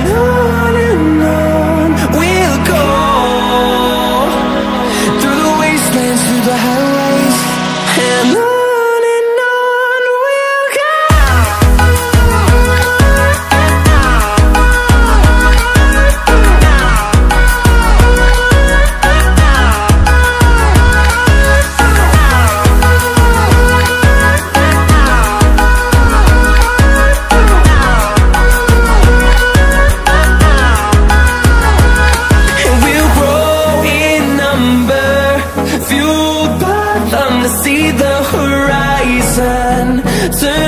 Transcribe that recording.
again. again. Turn